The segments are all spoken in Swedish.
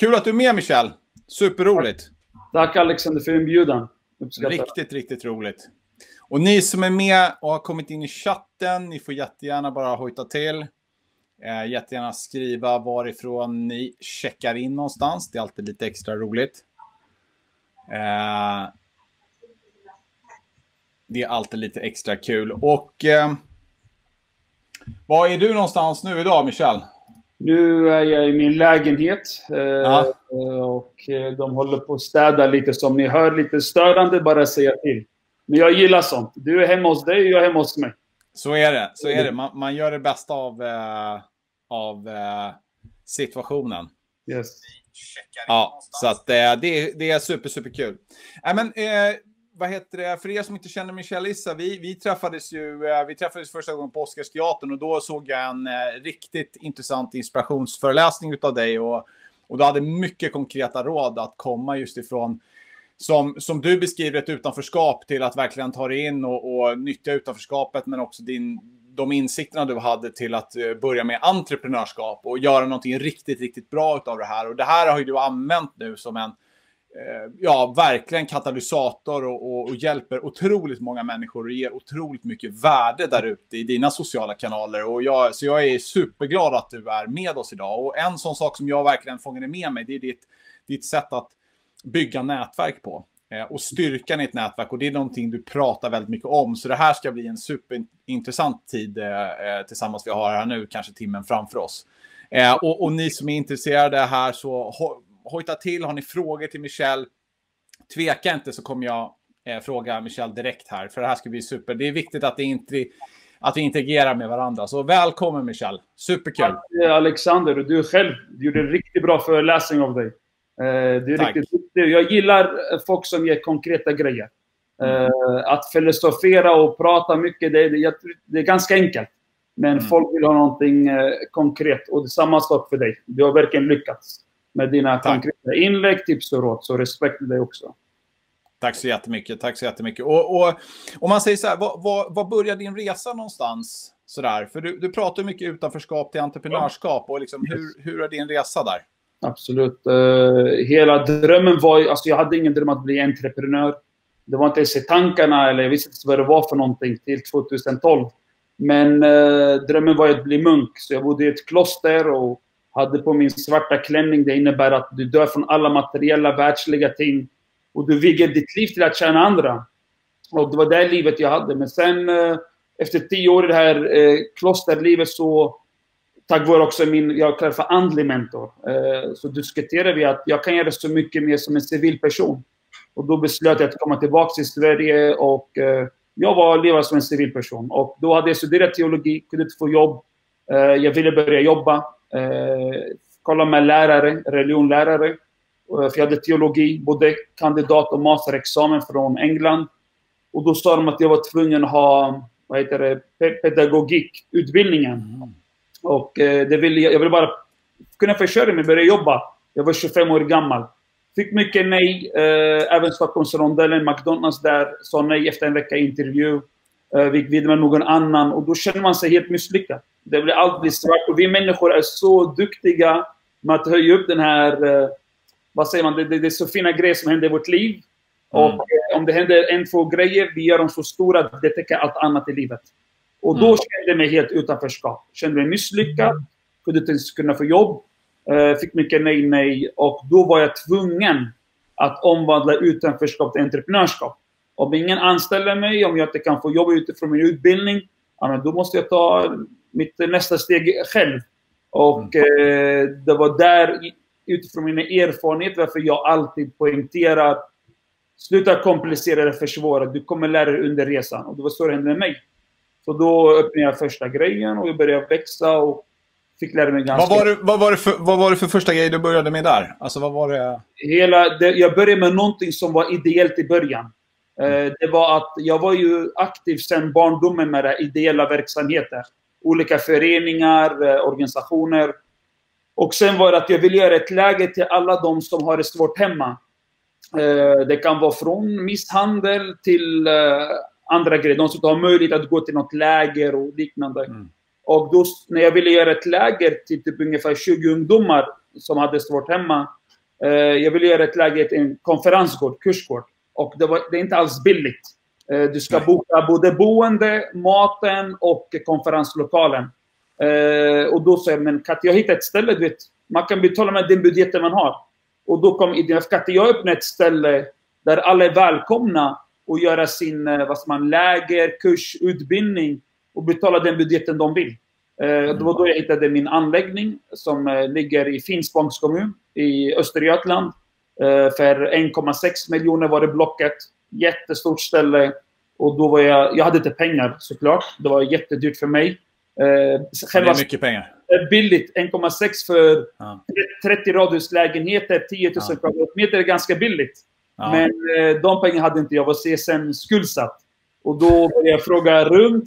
Kul att du är med Michel. Superroligt. Tack Alexander för inbjudan. Uppskattar. Riktigt, riktigt roligt. Och ni som är med och har kommit in i chatten, ni får jättegärna bara hojta till. Eh, jättegärna skriva varifrån ni checkar in någonstans. Det är alltid lite extra roligt. Eh, det är alltid lite extra kul. Och eh, var är du någonstans nu idag, Michel? Nu är jag i min lägenhet eh, och eh, de håller på att städa lite. som ni hör lite störande, bara säga till. Men jag gillar sånt. Du är hemma hos dig och jag är hemma hos mig. Så är det. Så är det. Man, man gör det bästa av, eh, av eh, situationen. Yes. Ja, så att eh, det, det är super, super kul. Äh, men, eh, vad heter det, för er som inte känner Michel Issa, vi, vi träffades ju, eh, vi träffades första gången på Oscarsteatern och då såg jag en eh, riktigt intressant inspirationsföreläsning av dig och, och du hade mycket konkreta råd att komma just ifrån som, som du beskriver ett utanförskap till att verkligen ta dig in och, och nyttja utanförskapet men också din, de insikterna du hade till att eh, börja med entreprenörskap och göra någonting riktigt, riktigt bra av det här. Och det här har ju du använt nu som en Eh, ja, verkligen katalysator och, och, och, hjälper otroligt många människor och ger otroligt mycket värde där ute i dina sociala kanaler. Och jag, så jag är superglad att du är med oss idag. Och en sån sak som jag verkligen fångade med mig, det är ditt, ditt sätt att bygga nätverk på. Eh, och styrkan i ett nätverk. Och det är någonting du pratar väldigt mycket om. Så det här ska bli en superintressant tid eh, eh tillsammans vi har här nu, kanske timmen framför oss. Eh, och, och, ni som är intresserade här så hojta till. Har ni frågor till Michel, tveka inte så kommer jag eh, fråga Michel direkt här. För det här ska bli super. Det är viktigt att, det inte, att vi interagerar med varandra. Så välkommen Michel. Superkul. Tack Alexander. Du själv du gjorde en riktigt bra föreläsning av dig. Eh, det är Tack. riktigt Jag gillar folk som ger konkreta grejer. Mm. Att filosofera och prata mycket, det, det, det är ganska enkelt. Men mm. folk vill ha någonting konkret. Och samma sak för dig. Du har verkligen lyckats med dina konkreta inlägg, tips och råd. Så respekt till dig också. Tack så jättemycket. Tack så jättemycket. Och, och om man säger så här, vad, vad, vad börjar din resa någonstans? Sådär? För du, du pratar mycket utanförskap till entreprenörskap. Och liksom, hur, hur är din resa där? Absolut. Uh, hela drömmen var ju... Alltså jag hade ingen dröm att bli entreprenör. Det var inte ens i tankarna, eller jag visste inte vad det var för någonting till 2012. Men uh, drömmen var att bli munk. Så jag bodde i ett kloster och hade på min svarta klänning. Det innebär att du dör från alla materiella, världsliga ting. Och du viger ditt liv till att tjäna andra. Och det var det livet jag hade. Men sen eh, efter tio år i det här eh, klosterlivet så tack vare också min, jag kallar för andlig mentor, eh, så diskuterade vi att jag kan göra så mycket mer som en civilperson. Och då beslöt jag att komma tillbaka till Sverige och eh, jag var leva som en civilperson. Och då hade jag studerat teologi, kunde inte få jobb. Eh, jag ville börja jobba. Eh, kolla med lärare, religionlärare. Eh, för jag hade teologi, både kandidat och masterexamen från England. Och då sa de att jag var tvungen att ha vad heter det, pedagogikutbildningen. Mm. Och eh, det ville, jag ville bara kunna försörja mig, börja jobba. Jag var 25 år gammal. Fick mycket nej. Även Stockholmsrondellen, McDonalds där, sa nej efter en vecka intervju. Eh, vi vidare med någon annan och då känner man sig helt misslyckad. Det blir, allt blir svart och vi människor är så duktiga med att höja upp den här, eh, vad säger man, det, det, det, är så fina grejer som händer i vårt liv. Mm. Och eh, om det händer en, två grejer, vi gör dem så stora att det täcker allt annat i livet. Och då mm. kände jag mig helt utanförskap. Kände mig misslyckad, kunde inte ens kunna få jobb. Fick mycket nej, nej. Och då var jag tvungen att omvandla utanförskap till entreprenörskap. Om ingen anställer mig, om jag inte kan få jobb utifrån min utbildning, då måste jag ta mitt nästa steg själv. Och mm. eh, det var där, utifrån mina erfarenheter, varför jag alltid poängterar Sluta komplicera det, försvåra. Du kommer lära dig under resan. Och det var så det hände med mig. Så då öppnade jag första grejen och jag började växa och fick lära mig ganska... Vad var det, vad var det, för, vad var det för första grej du började med där? Alltså vad var det? Hela, det, jag började med någonting som var ideellt i början. Eh, det var att jag var ju aktiv sedan barndomen med ideella verksamheter. Olika föreningar, eh, organisationer. Och sen var det att jag ville göra ett läge till alla de som har det svårt hemma. Eh, det kan vara från misshandel till andra grejer. De som inte har möjlighet att gå till något läger och liknande. Mm. Och då, när jag ville göra ett läger till typ ungefär 20 ungdomar som hade svårt hemma, jag ville göra ett läge i en konferensgård, kursgård. Och det, var, det är inte alls billigt. Eh, du ska boka både boende, maten och konferenslokalen. Eh, och då jag, men kan jag hitta ett ställe? Du vet, man kan betala med den budgeten man har. Och då kom idén, kan jag öppna ett ställe där alla är välkomna och göra sin vad man, läger, kurs, utbildning och betala den budgeten de vill. Mm. Det var då jag hittade min anläggning som ligger i Finspångs kommun i Östergötland. För 1,6 miljoner var det blocket. Jättestort ställe. Och då var jag, jag hade inte pengar såklart. Det var jättedyrt för mig. Själva, det är mycket pengar. Billigt. 1,6 för ja. 30 radhuslägenheter, 10 000 ja. kvadratmeter är ganska billigt. Ja. Men de pengarna hade inte jag. var CSN skuldsatt. Och då började jag fråga runt.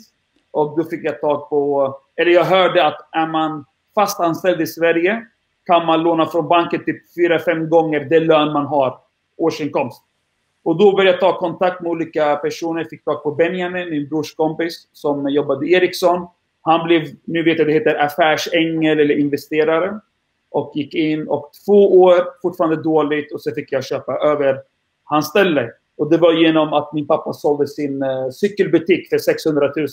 Och då fick jag tag på... Eller jag hörde att är man fast anställd i Sverige kan man låna från banken typ 4-5 gånger den lön man har årsinkomst. Och då började jag ta kontakt med olika personer. Fick tag på Benjamin, min brors kompis, som jobbade i Ericsson. Han blev, nu vet jag det heter affärsängel eller investerare. Och gick in och två år, fortfarande dåligt. Och så fick jag köpa över hans ställe. Och det var genom att min pappa sålde sin eh, cykelbutik för 600 000.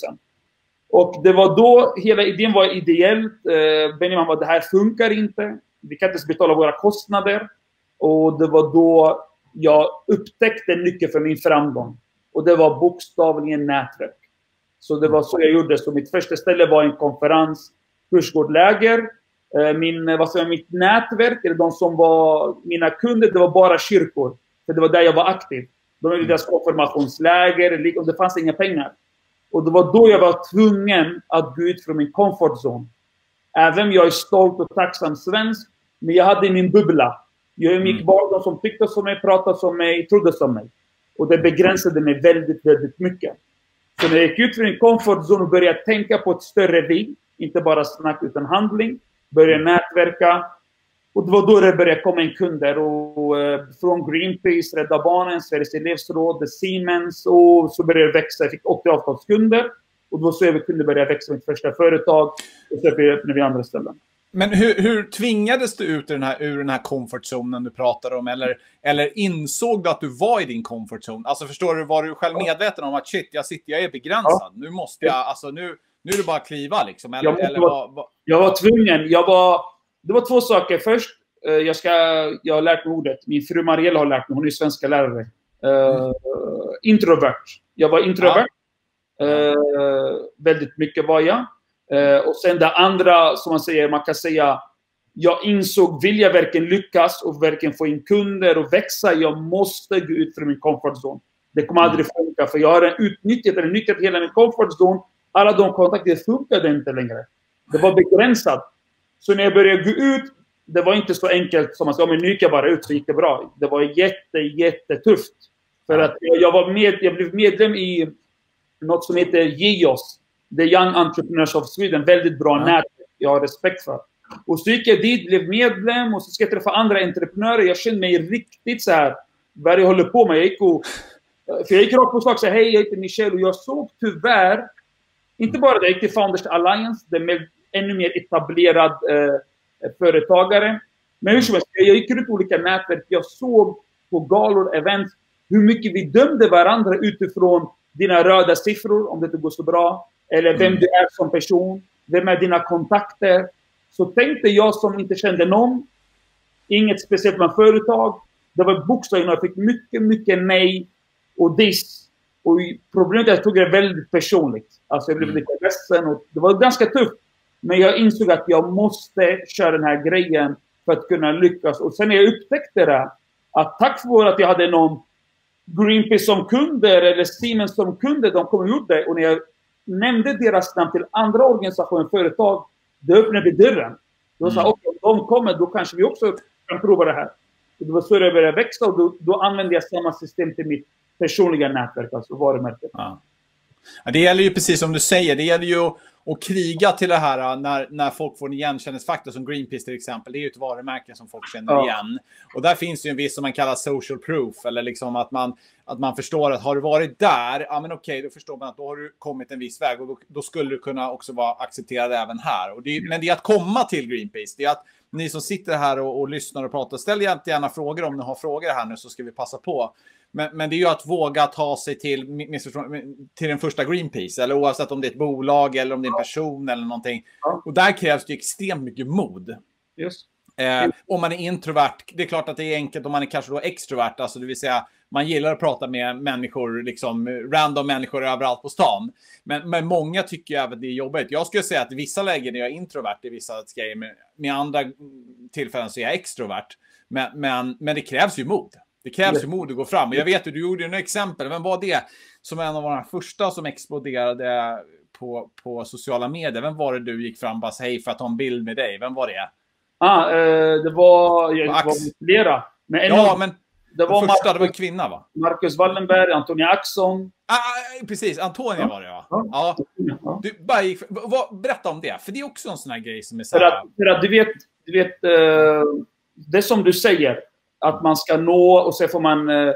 Och det var då hela idén var ideellt. Eh, Benjamin var det här funkar inte. Vi kan inte ens betala våra kostnader. Och det var då jag upptäckte nyckeln för min framgång. Och det var bokstavligen nätverk. Så det var så jag gjorde. Så mitt första ställe var en konferens, kursgårdläger. Eh, min, eh, vad säger, mitt nätverk, eller de som var mina kunder, det var bara kyrkor. För det var där jag var aktiv. De gjorde deras konfirmationsläger, och det fanns inga pengar. Och det var då jag var tvungen att gå ut från min comfort zone. Även om jag är stolt och tacksam svensk, men jag hade min bubbla. Jag umgick mm. bara de som tyckte som mig, pratade som mig, trodde som mig. Och det begränsade mig väldigt, väldigt mycket. Så när jag gick ut från min comfort zone och började tänka på ett större vi, inte bara snack utan handling, började nätverka. Och det var då det började komma in kunder. Och, uh, från Greenpeace, Rädda Barnen, Sveriges elevråd, Siemens. Och så började det växa. Jag fick 80 avtalskunder. Och det var så jag kunde börja växa mitt första företag. Och så öppnade vi andra ställen. Men hur, hur tvingades du ut ur den, här, ur den här comfort du pratar om? Eller, eller insåg du att du var i din comfort zone? Alltså förstår du, var du själv medveten om att shit, jag sitter, jag är begränsad. Nu måste jag, alltså nu, nu är det bara att kliva liksom. Eller, jag, eller var, var... jag var tvungen. Jag var, det var två saker. Först, eh, jag, ska, jag har lärt mig ordet. Min fru Mariella har lärt mig. Hon är svenska lärare. Mm. Introvert. Jag var introvert. Ja. Uh, väldigt mycket var jag. Eh, och sen det andra, som man säger, man kan säga, jag insåg, vill jag verkligen lyckas och verkligen få in kunder och växa, jag måste gå ut från min comfort zone. Det kommer aldrig mm. funka, för jag har utnyttjat, eller nyttjat hela min comfort zone. Alla de kontakter funkade inte längre. Det var begränsat. Så när jag började gå ut, det var inte så enkelt som att säga, men nu gick jag bara ut så gick det bra. Det var jätte, jättetufft. För att jag, var med, jag blev medlem i något som heter GIOS. The Young Entrepreneurs of Sweden. Väldigt bra ja. nätverk jag har respekt för. Och så gick jag dit, blev medlem och så ska jag träffa andra entreprenörer. Jag kände mig riktigt så här, vad jag håller på med. Jag gick och, för jag gick rakt på sak och sa hej, jag heter Michel och jag såg tyvärr, inte bara det, jag gick till Founders Alliance, det med ännu mer etablerad eh, företagare. Men hur som helst, jag gick ut olika nätverk. Jag såg på galor, events, hur mycket vi dömde varandra utifrån dina röda siffror, om det inte går så bra. Eller vem mm. du är som person. Vem är dina kontakter? Så tänkte jag som inte kände någon. Inget speciellt med företag. Det var bokstavligen, jag fick mycket, mycket nej och diss. Och problemet är att jag tog det väldigt personligt. Alltså jag blev mm. lite ledsen och det var ganska tufft. Men jag insåg att jag måste köra den här grejen för att kunna lyckas. Och sen när jag upptäckte det, att tack vare att jag hade någon Greenpeace som kunder eller Siemens som kunder, de kom och gjorde det. Och när jag nämnde deras namn till andra organisationer, företag, det öppnade dörren. Då sa mm. okej, okay, om de kommer, då kanske vi också kan prova det här. Och det var så det började växa och då, då använde jag samma system till mitt personliga nätverk, alltså varumärket. Ja. Det gäller ju precis som du säger, det gäller ju och kriga till det här när, när folk får en igenkänningsfaktor som Greenpeace till exempel. Det är ju ett varumärke som folk känner ja. igen. Och där finns ju en viss som man kallar social proof. Eller liksom att man, att man förstår att har du varit där, ja men okej, då förstår man att då har du kommit en viss väg. Och då, då skulle du kunna också vara accepterad även här. Och det, men det är att komma till Greenpeace. Det är att ni som sitter här och, och lyssnar och pratar, ställ gärna frågor om ni har frågor här nu så ska vi passa på. Men, men det är ju att våga ta sig till, till den första Greenpeace. Eller oavsett om det är ett bolag eller om det är en person eller någonting. Och där krävs det extremt mycket mod. Just. Eh, om man är introvert, det är klart att det är enkelt om man är kanske då extrovert, alltså det vill säga man gillar att prata med människor, liksom random människor överallt på stan. Men, men många tycker även att det är jobbigt. Jag skulle säga att i vissa lägen är jag introvert i vissa grejer, med, med andra tillfällen så är jag extrovert. Men, men, men det krävs ju mod. Det krävs ju mod att gå fram. Jag vet att du gjorde några exempel. Vem var det som en av de första som exploderade på, på sociala medier? Vem var det du gick fram och bara hej för att ta en bild med dig? Vem var det? Ah, eh, det var, jag, det var flera. Men ja, men det var första, Marcus, det var en kvinna va? Marcus Wallenberg, Antonia Axon. Ah, ah, precis, Antonia var det ja. ja. ja. Du, bara gick, vad, berätta om det, för det är också en sån här grej som är så här... För att, för att du vet, du vet uh, det som du säger att man ska nå och sen får man eh,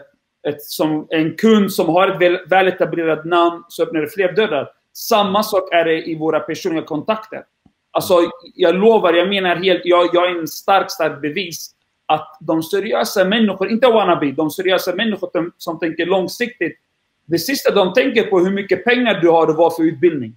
ett, som en kund som har ett väl, väletablerat namn så öppnar det fler dörrar. Samma sak är det i våra personliga kontakter. Alltså, jag lovar, jag menar helt, jag, jag är en stark, stark bevis att de seriösa människor, inte wannabe, de seriösa människor som, som tänker långsiktigt, det sista de tänker på hur mycket pengar du har och vad för utbildning.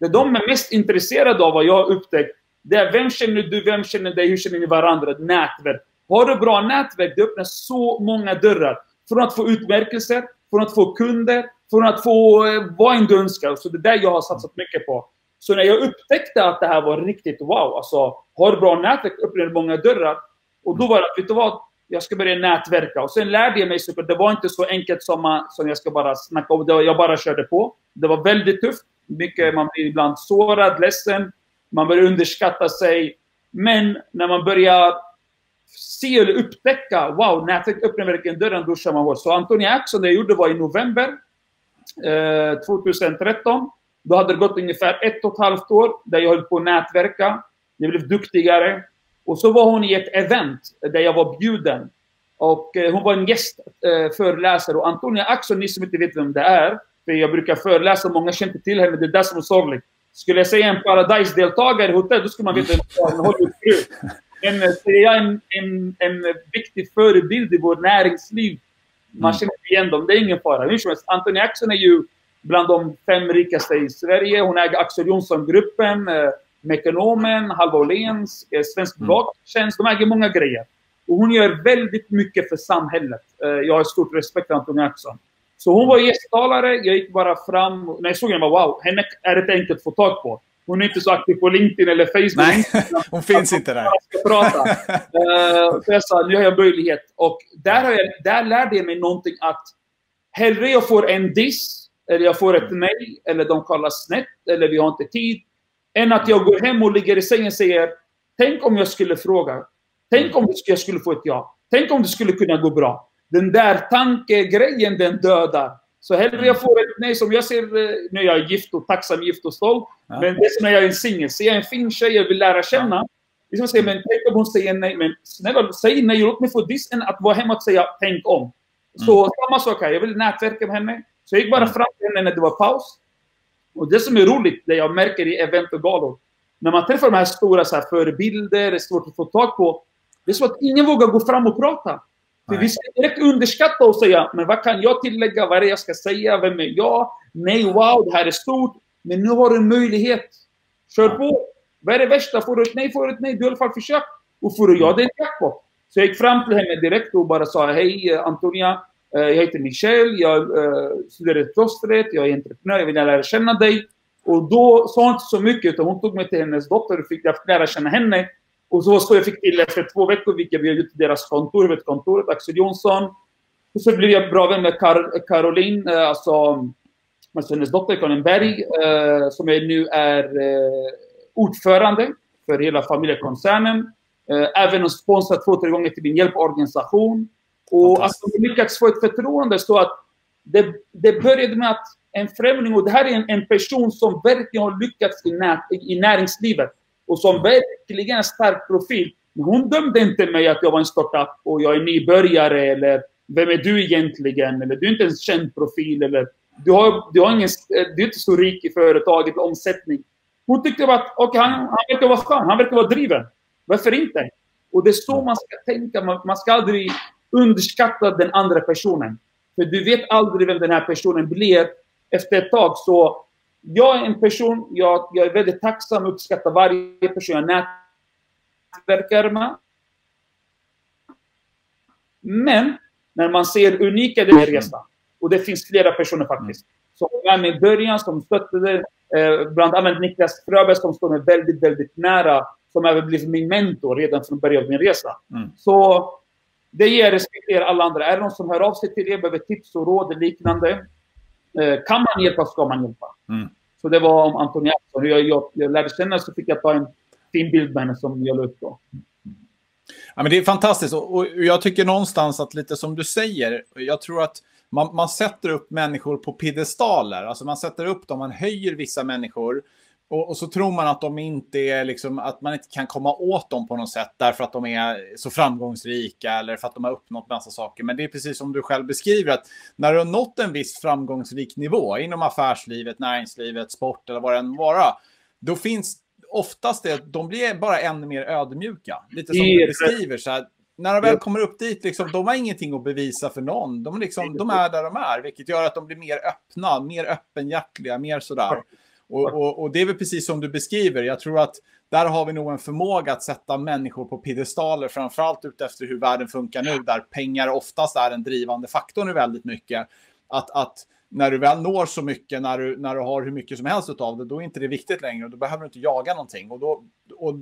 Det de är mest intresserade av, vad jag har upptäckt, det är vem känner du, vem känner dig, hur känner ni varandra? Nätverk. Har du bra nätverk, det öppnar så många dörrar. Från att få utmärkelser, från att få kunder, från att få eh, vad en du önskar. Så det är där jag har satsat mycket på. Så när jag upptäckte att det här var riktigt wow, alltså har du bra nätverk öppnar många dörrar. Och då var det, vet du vad? Jag ska börja nätverka. Och sen lärde jag mig så det var inte så enkelt som, man, som jag ska bara snacka om. Var, jag bara körde på. Det var väldigt tufft. Mycket, man blir ibland sårad, ledsen. Man börjar underskatta sig. Men när man börjar se eller upptäcka, wow, nätet öppnar verkligen dörren, då kör man hårt. Så Antonia Axon, det jag gjorde var i november eh, 2013. Då hade det gått ungefär ett och ett halvt år där jag höll på att nätverka. Jag blev duktigare. Och så var hon i ett event där jag var bjuden. Och eh, hon var en gästföreläsare. Eh, och Antonia Axon, ni som inte vet vem det är, för jag brukar föreläsa, många känner inte till henne, det är det som är sorgligt. Skulle jag säga en Paradise-deltagare i hotell, då skulle man veta vem det är. Hon en, är en, en, en viktig förebild i vårt näringsliv. Man mm. känner igen dem, det är ingen fara. Hur som helst, Anthony Axon är ju bland de fem rikaste i Sverige. Hon äger Axel Jonsson-gruppen, eh, Mekonomen, Halva Åhléns, eh, Svensk Bevakningstjänst. De äger många grejer. Och hon gör väldigt mycket för samhället. Eh, jag har stort respekt för Anthony Axon. Så hon var gästtalare, jag gick bara fram. När jag såg henne, var wow, henne är det enkelt att få tag på. Hon är inte så aktiv på LinkedIn eller Facebook. Nej, hon finns inte där. Prata. uh, så jag sa, nu har jag möjlighet. Och där, har jag, där lärde jag mig någonting att hellre jag får en diss, eller jag får ett nej, eller de kallar snett, eller vi har inte tid, än att jag går hem och ligger i sängen och säger Tänk om jag skulle fråga. Tänk om jag skulle få ett ja. Tänk om det skulle kunna gå bra. Den där tankegrejen, den dödar. Så hellre jag får ett nej som jag ser eh, när jag är gift och tacksam, gift och stolt. Ja. Men det är som när jag är en singel. Ser jag en fin tjej jag vill lära känna. Ja. Liksom säger, men tänk om hon säger nej. Men snälla, säg nej. Låt mig få dissen att vara hemma och säga tänk om. Så mm. samma sak här. Jag vill nätverka med henne. Så jag gick bara mm. fram till henne när det var paus. Och det som är roligt, det jag märker i event och galor. När man träffar de här stora så här, förebilder, det är svårt att få tag på. Det är så att ingen vågar gå fram och prata. För vi ska direkt underskatta och säga, men vad kan jag tillägga? Vad är det jag ska säga? Vem är jag? Nej, wow, det här är stort. Men nu har du en möjlighet. Kör på. Vad är det värsta? Får du ett nej, får du ett nej. Du har i alla fall försökt. Och får du ja, det är en jackpot. Så jag gick fram till henne direkt och bara sa, hej Antonia. Eh, jag heter Michel, jag uh, studerar klostret, jag är entreprenör, jag vill lära känna dig. Och då sa hon inte så mycket, utan hon tog mig till hennes dotter och fick lära känna henne. Och så, så jag fick till efter två veckor jag bjöd ut till deras kontor, huvudkontoret, Axel Jonsson. Och så blev jag bra vän med Kar Caroline, eh, alltså, alltså hennes dotter Karin Berg, eh, som är nu är eh, ordförande för hela familjekoncernen. Eh, även sponsrat två, tre gånger till min hjälporganisation. Och att de lyckats få ett förtroende så att det, det började med att en främling och det här är en, en person som verkligen har lyckats i, nät, i näringslivet och som verkligen är en stark profil. Hon dömde inte mig att jag var en startup och jag är nybörjare eller vem är du egentligen? Eller du är inte en känd profil eller du, har, du, har ingen, du är inte så rik i företaget, omsättning. Hon tyckte att okay, han, han verkar vara skön, han verkar vara driven. Varför inte? Och det är så man ska tänka. Man, man ska aldrig underskatta den andra personen. För du vet aldrig vem den här personen blir efter ett tag. Så jag är en person, jag, jag är väldigt tacksam och uppskattar varje person jag nätverkar med. Men när man ser unika den här resan, och det finns flera personer faktiskt, som var med i början, som stöttade, eh, bland annat Niklas Fröberg som står mig väldigt, väldigt nära, som även blivit min mentor redan från början av min resa. Mm. Så det ger respekterar alla andra. Är det någon som hör av sig till er, behöver tips och råd och liknande, eh, kan man hjälpa ska man hjälpa. Mm. Så det var om Anton Jansson. Jag, jag, jag lärde känna så fick jag ta en fin bild med henne som jag la upp då. Ja, men det är fantastiskt och, jag tycker någonstans att lite som du säger, jag tror att man, man sätter upp människor på piedestaler. Alltså man sätter upp dem, man höjer vissa människor och, och, så tror man att de inte är liksom, att man inte kan komma åt dem på något sätt därför att de är så framgångsrika eller för att de har uppnått massa saker. Men det är precis som du själv beskriver att när du har nått en viss framgångsrik nivå inom affärslivet, näringslivet, sport eller vad det än vara, då finns oftast det, de blir bara ännu mer ödmjuka. Lite som du beskriver så här, när de väl kommer upp dit, liksom, de har ingenting att bevisa för någon. De, liksom, de är där de är, vilket gör att de blir mer öppna, mer öppenhjärtliga, mer sådär. Och, och, och, det är väl precis som du beskriver. Jag tror att där har vi nog en förmåga att sätta människor på piedestaler, framförallt utefter hur världen funkar nu, där pengar oftast är den drivande faktorn i väldigt mycket. Att, att när du väl når så mycket, när du, när du har hur mycket som helst av det, då är inte det viktigt längre. Då behöver du inte jaga någonting. Och, då, och,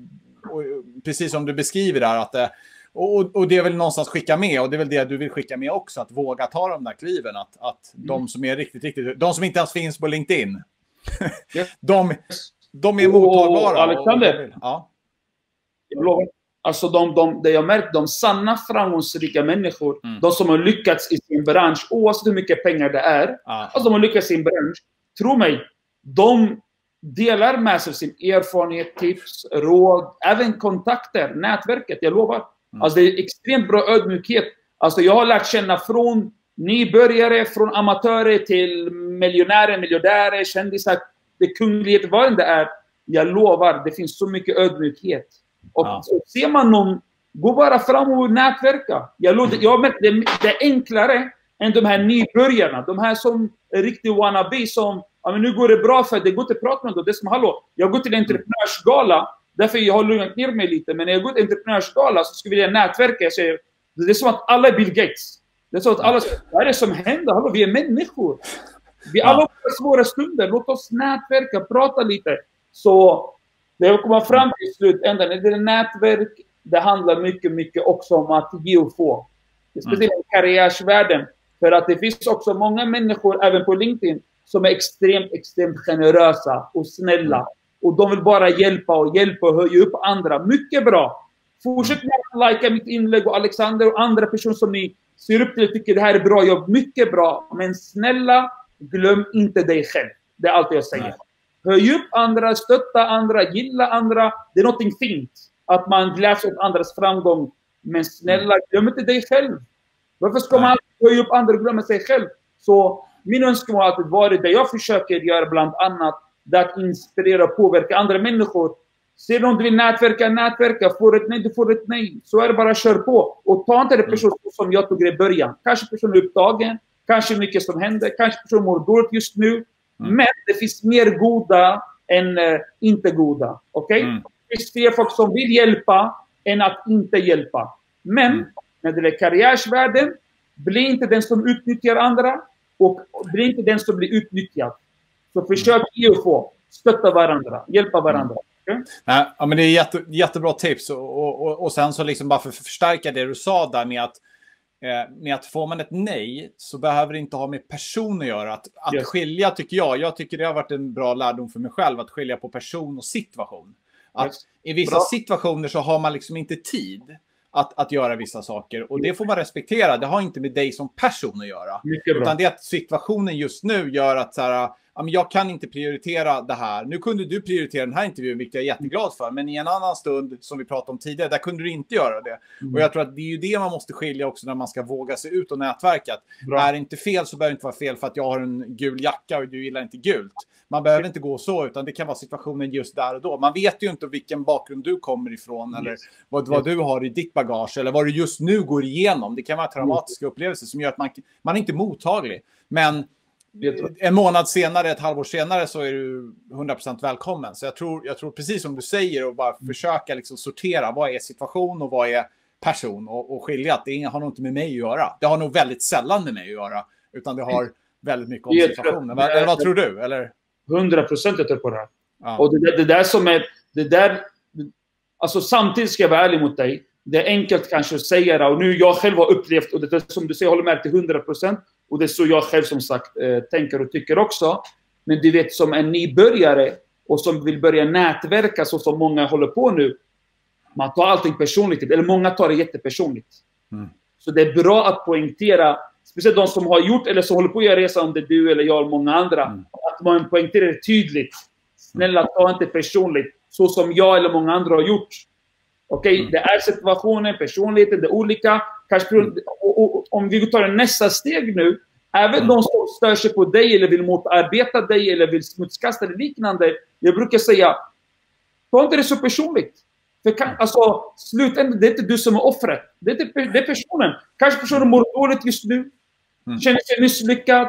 och precis som du beskriver där, att det, och, och, det är väl någonstans skicka med, och det är väl det du vill skicka med också, att våga ta de där kliven. Att, att mm. de som är riktigt, riktigt, de som inte ens finns på LinkedIn, de, de är mottagbara. Alexander, ja. jag lovar. Alltså de, de, det jag märkt, de sanna framgångsrika människor, mm. de som har lyckats i sin bransch, oavsett hur mycket pengar det är, ah. alltså de har lyckats i sin bransch. Tro mig, de delar med sig av sin erfarenhet, tips, råd, även kontakter, nätverket. Jag lovar. Mm. Alltså det är extremt bra ödmjukhet. Alltså jag har lärt känna från nybörjare, från amatörer till miljonärer, miljardärer, kändisar, det kunglighet, vad det är. Jag lovar, det finns så mycket ödmjukhet. Och ja. ser man någon, gå bara fram och nätverka. Jag, lovar, jag det, det är enklare än de här nybörjarna. De här som är riktigt wannabe som, ja men nu går det bra för det går inte att prata med dem. Det är som, hallå, jag går till entreprenörsgala, därför jag har lugnat ner mig lite. Men när jag går till entreprenörsgala så skulle jag nätverka. Jag säger, det är som att alla är Bill Gates. Det är så att alla säger, vad är det som händer? Hallå, vi är människor. Vi alla har svåra stunder. Låt oss nätverka, prata lite. Så det jag kommer fram till slutändan, är det nätverk, det handlar mycket, mycket också om att ge och få. Speciellt i karriärsvärlden. För att det finns också många människor, även på LinkedIn, som är extremt, extremt generösa och snälla. Och de vill bara hjälpa och hjälpa och höja upp andra. Mycket bra! Fortsätt med att likea mitt inlägg och Alexander och andra personer som ni ser upp till och tycker det här är bra jobb. Mycket bra. Men snälla, glöm inte dig själv. Det är allt jag säger. Nej. Höj upp andra, stötta andra, gilla andra. Det är någonting fint. Att man gläds åt andras framgång. Men snälla, glöm inte dig själv. Varför ska man höja upp andra och glömma sig själv? Så min önskan har alltid varit, det jag försöker göra bland annat, det att inspirera och påverka andra människor. Ser du om du vill nätverka, nätverka. Får ett nej, du får ett nej. Så är det bara, kör på. Och ta inte det person som jag tog i början. Kanske personen är upptagen, kanske mycket som händer, kanske personen mår dåligt just nu. Mm. Men det finns mer goda än uh, inte goda. Okej? Okay? Mm. Det finns fler folk som vill hjälpa än att inte hjälpa. Men mm. när det är karriärsvärlden, bli inte den som utnyttjar andra och bli inte den som blir utnyttjad. Så försök ge och få. Stötta varandra, hjälpa varandra. Okay? Ja, men det är jätte, jättebra tips. Och, och, och sen så liksom bara för att förstärka det du sa där med att Eh, med att får man ett nej så behöver det inte ha med person att göra. Att, att yes. skilja tycker jag, jag tycker det har varit en bra lärdom för mig själv, att skilja på person och situation. Att yes. I vissa bra. situationer så har man liksom inte tid att, att göra vissa saker. Och det får man respektera. Det har inte med dig som person att göra. Utan det är att situationen just nu gör att så här, jag kan inte prioritera det här. Nu kunde du prioritera den här intervjun, vilket jag är jätteglad för. Men i en annan stund, som vi pratade om tidigare, där kunde du inte göra det. Mm. Och jag tror att det är ju det man måste skilja också när man ska våga sig ut och nätverka. Bra. Är det inte fel så behöver det inte vara fel för att jag har en gul jacka och du gillar inte gult. Man behöver inte gå så, utan det kan vara situationen just där och då. Man vet ju inte vilken bakgrund du kommer ifrån eller vad, vad du har i ditt bagage eller vad du just nu går igenom. Det kan vara traumatiska upplevelser som gör att man, man är inte mottaglig. Men en månad senare, ett halvår senare så är du 100% välkommen. Så jag tror, jag tror precis som du säger och bara försöka liksom sortera vad är situation och vad är person och, och skilja att det har nog inte med mig att göra. Det har nog väldigt sällan med mig att göra, utan det har väldigt mycket om situationen. Eller vad tror du? Eller? 100 procent jag tror på det. Ja. Och det, det, där som är... Det där, alltså samtidigt ska jag vara ärlig mot dig. Det är enkelt kanske att säga det och nu jag själv har upplevt och det som du säger, jag håller med till 100 procent. Och det är så jag själv som sagt eh, tänker och tycker också. Men du vet som en nybörjare och som vill börja nätverka så som många håller på nu. Man tar allting personligt, eller många tar det jättepersonligt. Mm. Så det är bra att poängtera, speciellt de som har gjort eller som håller på att göra resan, om det är du eller jag eller många andra, mm. att man poängterar det tydligt. Snälla, ta inte personligt, så som jag eller många andra har gjort. Okej, okay? mm. det är situationen, personligheten, det är olika. Kanske, mm. och, och, om vi tar nästa steg nu, även mm. de som stör sig på dig eller vill motarbeta dig eller vill smutskasta dig liknande. Jag brukar säga, ta inte det så personligt. För kan, mm. alltså, slutändan, det är inte du som är offret. Det är, inte, det är personen. Kanske personen mår dåligt just nu, mm. känner sig misslyckad,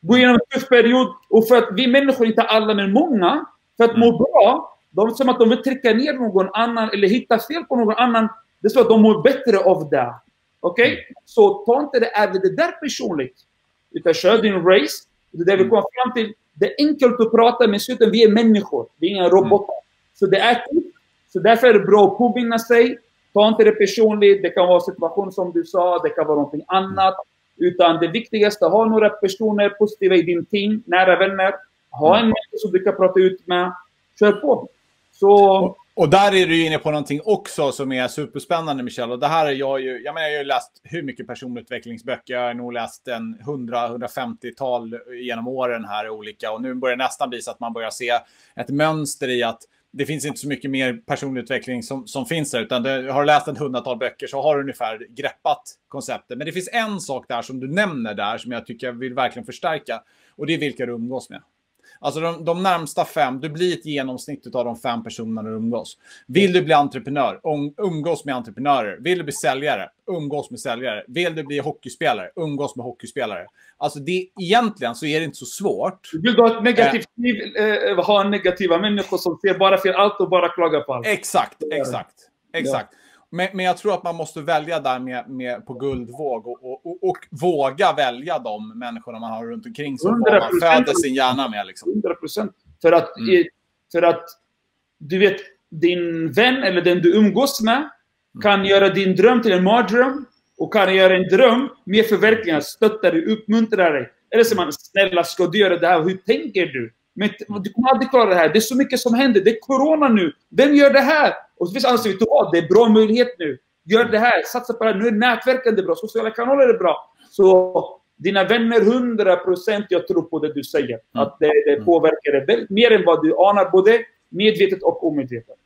går igenom en tuff period. Och för att vi människor, inte alla men många, för att må mm. bra, de som att de vill trycka ner någon annan eller hitta fel på någon annan. Det är så att de mår bättre av det. Okej? Okay? Mm. Så ta inte det, även det där personligt. Utan kör din race. Det är det vi mm. kommer fram till. Det är enkelt att prata, men slutet, vi är människor. Vi är inga robotar. Så det är Så därför är det bra att påminna sig. Ta inte det personligt. Det kan vara situation som du sa, det kan vara någonting annat. Utan det viktigaste, ha några personer positiva i din team, nära vänner. Ha en människa som du kan prata ut med. Kör på. Så... Och, där är du inne på någonting också som är superspännande, Michel. Och det här är jag ju, jag menar, jag har ju läst hur mycket personutvecklingsböcker. Jag har nog läst en 100-150-tal genom åren här olika. Och nu börjar det nästan bli så att man börjar se ett mönster i att det finns inte så mycket mer personutveckling som, som finns där. Utan du har du läst en hundratal böcker så har du ungefär greppat konceptet. Men det finns en sak där som du nämner där som jag tycker jag vill verkligen förstärka. Och det är vilka du umgås med. Alltså de, de närmsta fem, du blir ett genomsnitt av de fem personerna du umgås. Vill du bli entreprenör, um, umgås med entreprenörer. Vill du bli säljare, umgås med säljare. Vill du bli hockeyspelare, umgås med hockeyspelare. Alltså det, egentligen så är det inte så svårt. Du vill ha ett negativt eh. liv, eh, ha negativa människor som ser bara fel allt och bara klagar på allt. Exakt, exakt, exakt. Ja. Men, men jag tror att man måste välja där med, med på guldvåg och, och, och, och, våga välja de människorna man har runt omkring sig. man föder sin hjärna med. Liksom. 100 procent. För, att, mm. för att du vet, din vän eller den du umgås med mm. kan göra din dröm till en mardröm och kan göra en dröm mer förverkligad, stötta dig, uppmuntra dig. Eller säger man, snälla ska du göra det här? Hur tänker du? Men du kommer aldrig klara det här. Det är så mycket som händer. Det är corona nu. Vem gör det här? Och så finns som säger, oh, det är bra möjlighet nu. Gör det här, satsa på det här. Nu är nätverkande bra, sociala kanaler är bra. Så dina vänner, 100 procent, jag tror på det du säger. Mm. Att det, det mm. påverkar dig mer än vad du anar, både medvetet och omedvetet.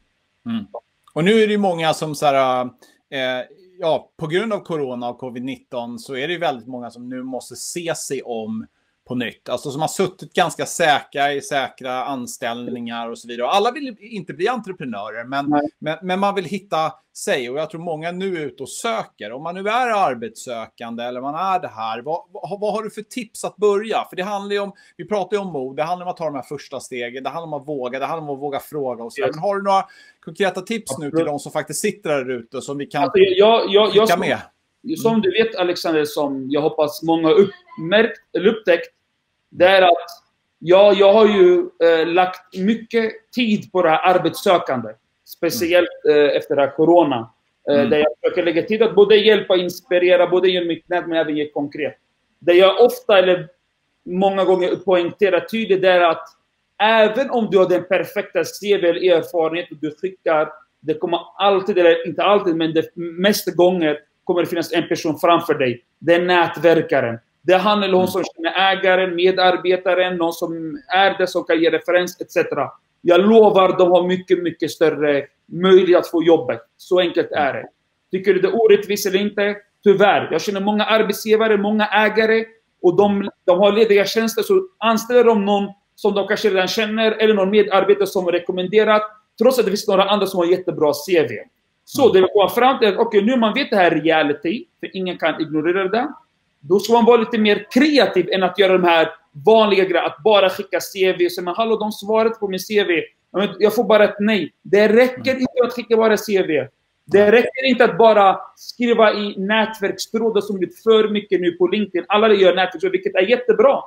Mm. Och nu är det många som så här, eh, ja, på grund av corona och covid-19 så är det väldigt många som nu måste se sig om på nytt. Alltså som har suttit ganska säkra i säkra anställningar och så vidare. Och alla vill inte bli entreprenörer, men, men, men, man vill hitta sig. Och jag tror många nu är ute och söker. Om man nu är arbetssökande eller man är det här, vad, vad, vad har du för tips att börja? För det handlar ju om, vi pratar ju om mod, det handlar om att ta de här första stegen, det handlar om att våga, det handlar om att våga fråga och så yes. Men har du några konkreta tips Absolut. nu till de som faktiskt sitter där ute som vi kan alltså, jag, jag, jag, med? Som du vet Alexander, som jag hoppas många uppmärkt, eller upptäckt, det är att ja, jag har ju eh, lagt mycket tid på det här arbetssökande. Speciellt eh, efter det här corona. Eh, mm. Där jag försöker lägga tid att både hjälpa och inspirera, både genom mitt nät men även ge konkret. Det jag ofta, eller många gånger poängterar tydligt, är att även om du har den perfekta CV eller erfarenhet och du skickar det kommer alltid, eller inte alltid, men det mesta gånger kommer det finnas en person framför dig. Det är nätverkaren. Det är han eller hon som känner ägaren, medarbetaren, någon som är det som kan ge referens etc. Jag lovar, de har mycket, mycket större möjlighet att få jobbet. Så enkelt är det. Tycker du det är orättvist eller inte? Tyvärr. Jag känner många arbetsgivare, många ägare och de, de har lediga tjänster så anställer de någon som de kanske redan känner eller någon medarbetare som rekommenderat trots att det finns några andra som har jättebra CV. Så mm. det vi kommer fram till att okej, okay, nu man vet det här reality, för ingen kan ignorera det. Då ska man vara lite mer kreativ än att göra de här vanliga grejerna, att bara skicka CV och säga men hallå, de svaret på min CV. Jag får bara ett nej. Det räcker mm. inte att skicka bara CV. Det räcker inte att bara skriva i nätverkstrådar som blivit för mycket nu på LinkedIn. Alla gör nätverkstrådar, vilket är jättebra.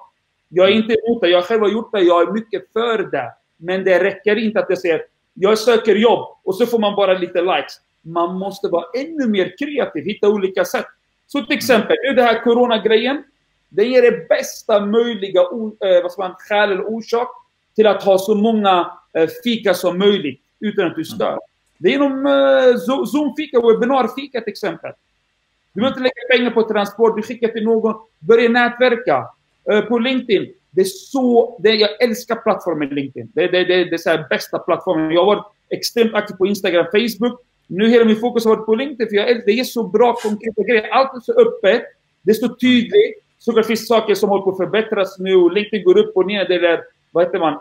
Jag är inte emot det. Jag själv har gjort det. Jag är mycket för det. Men det räcker inte att jag säger jag söker jobb och så får man bara lite likes. Man måste vara ännu mer kreativ, hitta olika sätt. Så till exempel, nu den här coronagrejen. Den ger det bästa möjliga eh, vad man, skäl eller orsak till att ha så många eh, fika som möjligt utan att du stör. Det är genom eh, Zoom-fika, webinar-fika till exempel. Du behöver inte lägga pengar på transport, du skickar till någon, börja nätverka. På LinkedIn, det är så, det, jag älskar plattformen LinkedIn. Det, det, det, det är så bästa plattformen. Jag har varit extremt aktiv på Instagram, Facebook. Nu hela min fokus har varit på LinkedIn för jag, det är så bra konkreta grejer. Allt är så öppet, det är så tydligt. Så det finns saker som håller på att förbättras nu. LinkedIn går upp och ner. Det där, vad heter man,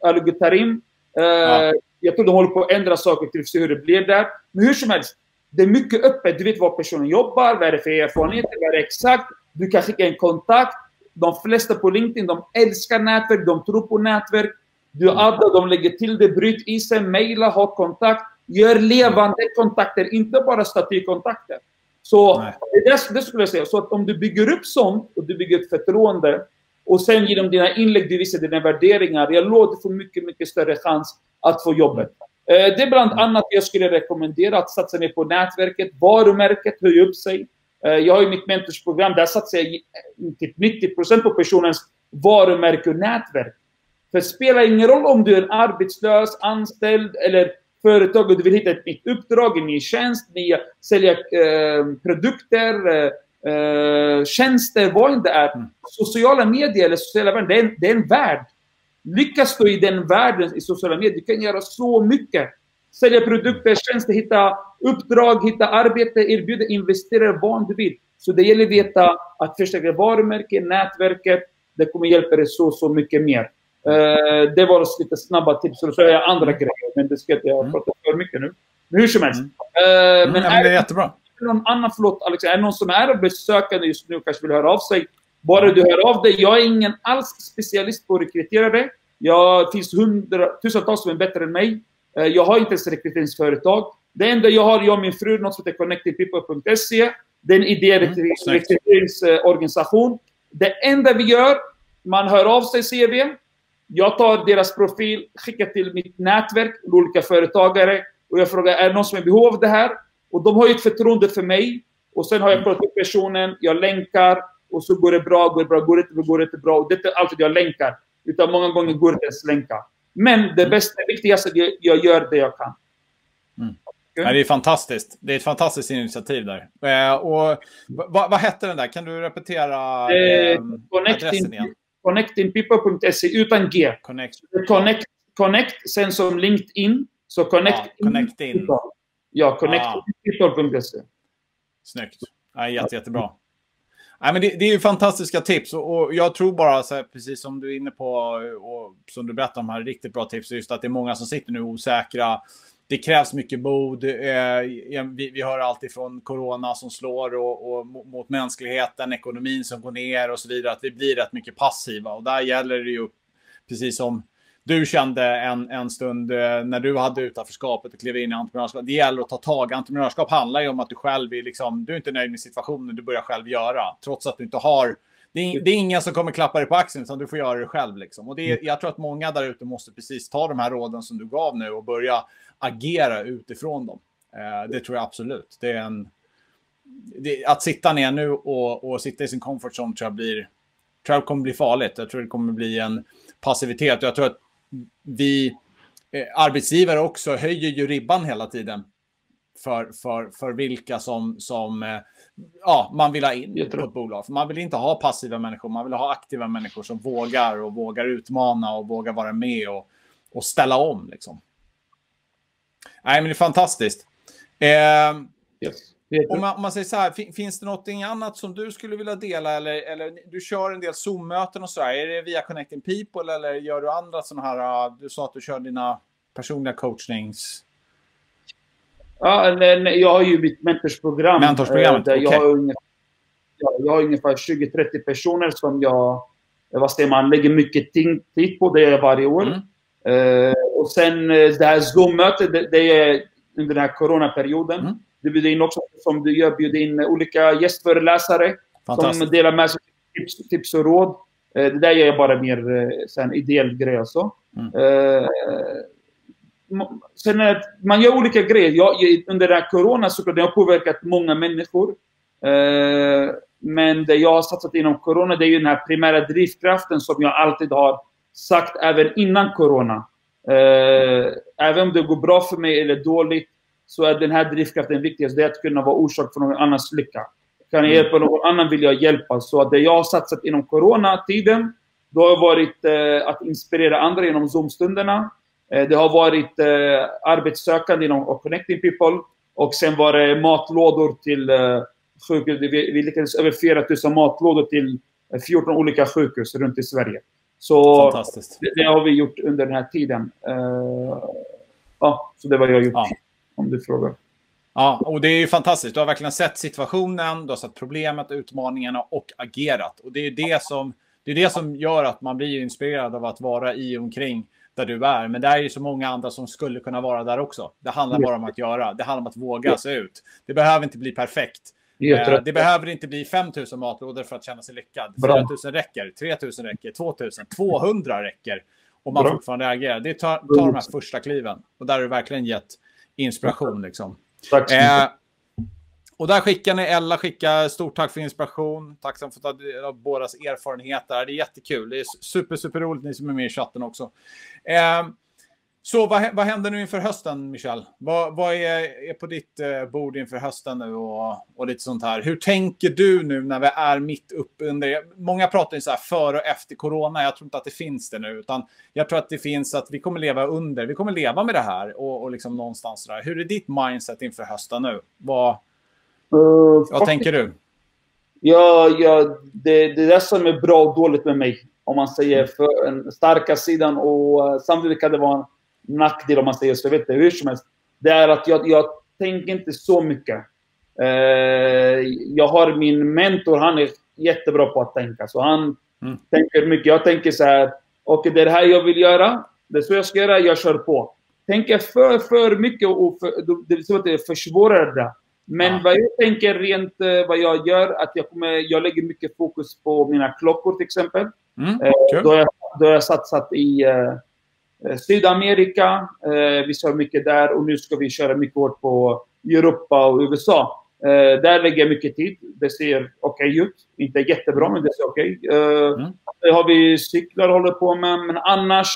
Alugutarim. Al uh, Jag tror de håller på att ändra saker till att se hur det blir där. Men hur som helst, det är mycket öppet. Du vet vad personen jobbar, vad är det för erfarenheter, vad är det exakt. Du kan skicka en kontakt. De flesta på LinkedIn, de älskar nätverk, de tror på nätverk. Du addar, de lägger till det, bryt i sig, mejla, ha kontakt. Gör levande kontakter, inte bara statykontakter. Så det, det, skulle jag säga. Så att om du bygger upp sånt och du bygger ett förtroende och sen genom dina inlägg du visar dina värderingar. Jag lovar du får mycket, mycket större chans att få jobbet. Eh, det är bland annat jag skulle rekommendera att satsa ner på nätverket, varumärket, höja upp sig. Eh, jag har ju mitt mentorsprogram, där satsar jag typ 90% på personens varumärke och nätverk. För det spelar ingen roll om du är arbetslös, anställd eller företag och du vill hitta ett nytt uppdrag, en ny tjänst, nya, sälja eh, produkter, eh, eh tjänster, vad det är. Mm. Sociala medier eller sociala värden, det är, det är en värld. Lyckas du i den världen i sociala medier, du kan göra så mycket. Sälja produkter, tjänster, hitta uppdrag, hitta arbete, erbjuda, investera vad du vill. Så det gäller att veta att förstärka varumärket, nätverket. Det kommer hjälpa dig så, så mycket mer. Uh, det var lite snabba tips. Så är jag andra grejer, men det ska inte jag mm. prata för mycket nu. Men hur som helst. Mm. Men mm, är, det är jättebra. Någon annan, förlåt Alex, är det någon som är besökande just nu kanske vill höra av sig? Bara du hör av dig. Jag är ingen alls specialist på rekryterare. Jag finns hundra, tusentals som är bättre än mig. Eh, jag har inte ens rekryteringsföretag. Det enda jag har, jag och min fru, något som heter connectingpeople.se. Det är en idérekryteringsorganisation. Mm, det enda vi gör, man hör av sig CV. Jag tar deras profil, skickar till mitt nätverk, olika företagare och jag frågar, är det någon som är i behov av det här? Och de har ju ett förtroende för mig. Och sen har jag pratat med personen, jag länkar och så går det bra, går det bra, går det inte bra, går det inte bra. Och det är inte alltid jag länkar. Utan många gånger går det inte ens länka. Men det mm. bästa, det viktigaste, jag, jag gör det jag kan. Mm. Ja, det är fantastiskt. Det är ett fantastiskt initiativ där. Eh, och vad, vad hette den där? Kan du repetera eh, eh adressen igen? Connectingpeople.se utan G. Connect. Connect, connect, sen som LinkedIn. Så connect, ja, connect in. Ja, connectingpeople.se. Snyggt. Ja, jätte, jättebra. Nej, men det, det, är ju fantastiska tips och, och jag tror bara, här, precis som du är inne på och som du berättar om här, riktigt bra tips, just att det är många som sitter nu osäkra. Det krävs mycket mod. Eh, vi, vi hör allt ifrån corona som slår och, och, mot mänskligheten, ekonomin som går ner och så vidare, att vi blir rätt mycket passiva och där gäller det ju, precis som du kände en, en stund eh, när du hade utanförskapet och klev in i entreprenörskap. Det gäller att ta tag. Entreprenörskap handlar ju om att du själv är liksom, du är inte nöjd med situationen, du börjar själv göra. Trots att du inte har, det är, det är ingen som kommer klappa dig på axeln, utan du får göra det själv. Liksom. Och det är, mm. jag tror att många där ute måste precis ta de här råden som du gav nu och börja agera utifrån dem. Eh, det tror jag absolut. Det är en, det, att sitta ner nu och, och sitta i sin comfort zone tror jag, blir, tror jag kommer bli farligt. Jag tror det kommer bli en passivitet. Jag tror att vi, eh, arbetsgivare också höjer ju ribban hela tiden för, för, för vilka som, som eh, ja, man vill ha in på ett bolag. För man vill inte ha passiva människor, man vill ha aktiva människor som vågar och vågar utmana och vågar vara med och, och ställa om. Liksom. Nej, men det är fantastiskt. Eh, yes. Om man, om man, säger så här, finns det något annat som du skulle vilja dela? Eller, eller du kör en del Zoom-möten och så här. Är det via Connecting People eller gör du andra sådana här? Du sa att du kör dina personliga coachnings... Ja, jag har ju mitt mentorsprogram. Mentorsprogrammet, där okay. jag, har ungefär, jag har ungefär 20-30 personer som jag vad säger man, lägger mycket tid på. Det varje år. Mm. Uh, och sen det här Zoom-mötet, det, det, är under den här coronaperioden. Mm. Du bjuder in också, som du gör, bjuder in olika gästföreläsare som delar med sig tips, tips och råd. Uh, det där gör jag bara mer uh, en ideell grej alltså. Mm. Sen att man gör olika grejer. Jag, under den här corona såklart, det har påverkat många människor. Men det jag har satsat inom corona, det är ju den här primära drivkraften som jag alltid har sagt även innan corona. Uh, även om det går bra för mig eller dåligt, så är den här drivkraften viktigast. Det är att kunna vara orsak för någon annans lycka. Kan jag mm. hjälpa någon annan vill jag hjälpa. Så det jag har satsat inom coronatiden, det har varit uh, att inspirera andra genom Zoom-stunderna. Eh, det har varit eh, arbetssökande inom Connecting People och sen var det matlådor till eh, sjukhus. Vi lyckades över 4000 matlådor till 14 olika sjukhus runt i Sverige. Så det, det, har vi gjort under den här tiden. ja, så det var jag gjort, ja. om du frågar. Ja, och det är ju fantastiskt. Du har verkligen sett situationen, du har sett problemet, utmaningarna och agerat. Och det är det som, det är det som gör att man blir inspirerad av att vara i och omkring där du är. Men det är ju så många andra som skulle kunna vara där också. Det handlar bara om att göra. Det handlar om att våga se ut. Det behöver inte bli perfekt. Eh, det behöver inte bli 5000 matlådor för att känna sig lyckad. 4000 räcker, 3000 räcker, 2000, 200 räcker. Om man Bra. fortfarande agerar. Det tar, tar de här första kliven. Och där har du verkligen gett inspiration. Liksom. Tack så mycket. Eh, och där skickar ni, Ella skickar stort tack för inspiration. Tacksam för att ta del av bådas erfarenheter. Det är jättekul. Det är super, super roligt ni som är med i chatten också. Eh, så vad, vad händer nu inför hösten, Michel? Vad, vad är, är, på ditt eh, bord inför hösten nu och, och lite sånt här? Hur tänker du nu när vi är mitt uppe under... Många pratar ju så här före och efter corona. Jag tror inte att det finns det nu, utan jag tror att det finns att vi kommer leva under. Vi kommer leva med det här och, och liksom någonstans där. Hur är ditt mindset inför hösten nu? Vad, Uh, Vad tänker du? Ja, ja det, det är det som är bra och dåligt med mig. Om man säger mm. för den starka sidan och uh, samtidigt kan det vara nackdel om man säger så. Jag vet inte hur som helst. Det är att jag, jag tänker inte så mycket. Uh, jag har min mentor, han är jättebra på att tänka. Så han mm. tänker mycket. Jag tänker så här, det är det här jag vill göra. Det är så jag ska göra, jag kör på. Tänker för, för mycket och för, det, det, det försvårar det. Men ja. vad jag tänker rent eh, vad jag gör, att jag, kommer, jag lägger mycket fokus på mina klockor till exempel. Mm, eh, cool. då, har jag, då har jag satsat i eh, eh Sydamerika, eh, vi kör mycket där och nu ska vi köra mycket hårt på Europa och USA. Eh, där lägger jag mycket tid. Det ser okej okay ut. Inte jättebra, men det ser okej okay. eh, mm. Det har vi cyklar håller på med, men annars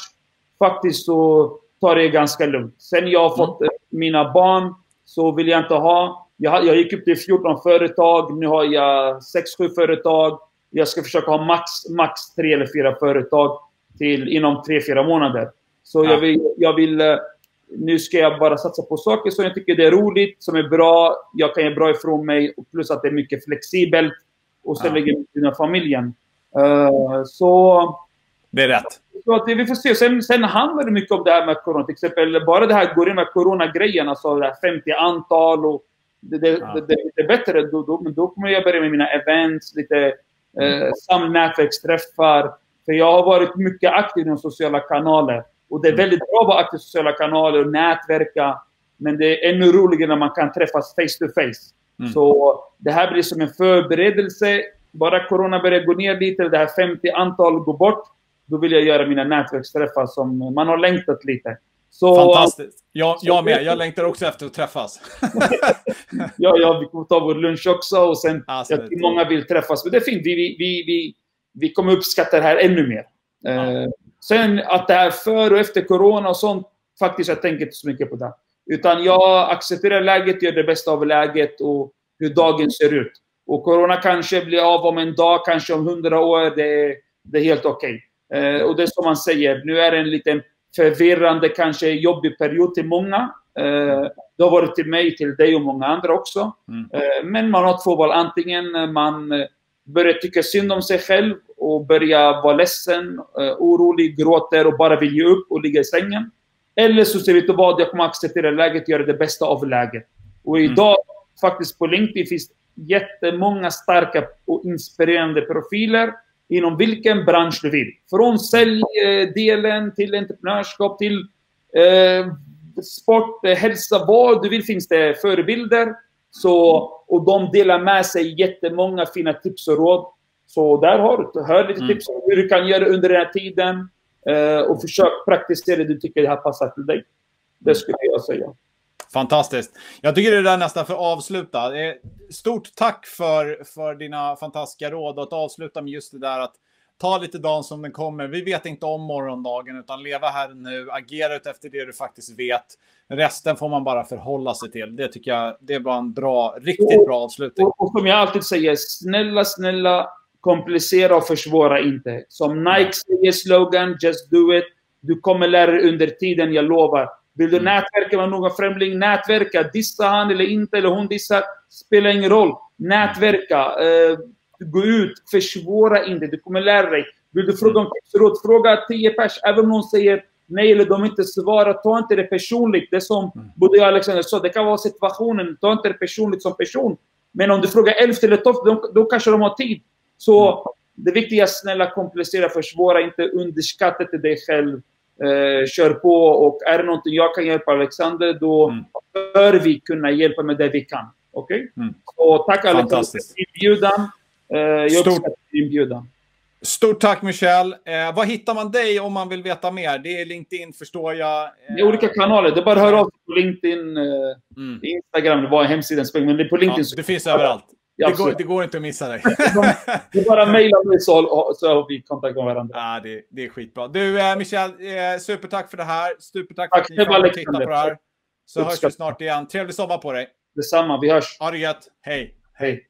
faktiskt så tar det ganska lugnt. Sen jag har fått mm. mina barn så vill jag inte ha jag, jag gick upp till 14 företag. Nu har jag 6-7 företag. Jag ska försöka ha max, max 3 eller 4 företag till inom 3-4 månader. Så ja. jag, vill, jag vill... Eh, nu ska jag bara satsa på saker som jag tycker det är roligt, som är bra. Jag kan ge bra ifrån mig. Och plus att det är mycket flexibelt. Och sen ja. lägger jag med familjen. Uh, så... Det är rätt. Så att vi får se. Sen, sen handlar det mycket om det här med corona. Till exempel bara det här går in med corona-grejen. Alltså det här 50 antal och det, det, ja. det, det, är bättre. Då, då, då kommer jag börja med mina events, lite eh, mm. samnätverksträffar. För jag har varit mycket aktiv i sociala kanaler. Och det är mm. väldigt bra att vara aktiv i sociala kanaler och nätverka. Men det är ännu roligare när man kan träffas face to face. Mm. Så det här blir som en förberedelse. Bara corona börjar gå ner lite, det här 50 antal går bort. Då vill jag göra mina nätverksträffar som man har längtat lite. Så, Fantastiskt. Jag, jag med. Jag längtar också efter att träffas. ja, ja, vi kommer ta vår lunch också och sen, alltså, jag tror många vill träffas. Men det är fint. Vi, vi, vi, vi, vi kommer uppskatta det här ännu mer. Ja. Sen att det här före och efter corona och sånt, faktiskt, jag tänker inte så mycket på det. Utan jag accepterar läget, gör det bästa av läget och hur dagen ser ut. Och corona kanske blir av om en dag, kanske om hundra år. Det är, det är helt okej. Okay. Eh, och det är som man säger, nu är det en liten förvirrande, kanske jobbig period till många. Eh, det har varit till mig, till dig och många andra också. Mm. Eh, men man har två val. Antingen man börjar tycka synd om sig själv och börjar vara ledsen, eh, orolig, gråter och bara vill ge upp och ligga i sängen. Eller så ser vi till vad, jag kommer acceptera läget, göra det bästa av läget. Och mm. idag, mm. faktiskt på LinkedIn, finns jättemånga starka och inspirerande profiler inom vilken bransch du vill. Från säljdelen till entreprenörskap till eh, sport, eh, hälsa, vad du vill finns det förebilder. Så, och de delar med sig jättemånga fina tips och råd. Så där har du. Hör lite mm. tips om hur du kan göra under den här tiden. Eh, och försök praktisera det du tycker det här passar till dig. Det skulle jag säga. Fantastiskt. Jag tycker det där nästan för att avsluta. Stort tack för, för dina fantastiska råd och att avsluta med just det där att ta lite dagen som den kommer. Vi vet inte om morgondagen utan leva här nu, agera ut efter det du faktiskt vet. Resten får man bara förhålla sig till. Det tycker jag det var en bra, riktigt bra avslutning. Och, och som jag alltid säger, snälla, snälla komplicera och försvåra inte. Som Nike säger slogan, just do it. Du kommer lära dig under tiden, jag lovar. Vill du mm. nätverka med någon främling, nätverka. Dissa han eller inte, eller hon dissar, spelar ingen roll. Nätverka. Uh, gå ut, försvåra inte. Du kommer lära dig. Vill du fråga om tips fråga 10 pers. Även om någon säger nej eller de inte svarar, ta inte det personligt. Det som mm. både jag och Alexander sa, det kan vara situationen. Ta inte det personligt som person. Men om du frågar 11 eller 12, då, då kanske de har tid. Så mm. det viktiga snälla komplicera, försvåra inte, underskatta till dig själv. Eh, kör på och är det någonting jag kan hjälpa Alexander, då mm. bör vi kunna hjälpa med det vi kan. Okej? Okay? Mm. Tack Alexander för inbjudan. Eh, jag uppskattar inbjudan. Stort tack Michel. Eh, vad hittar man dig om man vill veta mer? Det är LinkedIn förstår jag. Eh, det är olika kanaler. Det är bara att höra av sig på LinkedIn, eh, mm. Instagram, det var hemsidan, men det är på LinkedIn. Ja, det finns överallt. Det går, det går, inte att missa dig. det är bara mejla mig så, så har vi kontakt med varandra. Ja, det, det är skitbra. Du, eh, Michel, eh, supertack för det här. Supertack för att ni kom och tittade på det här. Så hörs vi snart igen. Trevlig sommar på dig. Detsamma. Vi hörs. Ha det gött. Hej. Hej.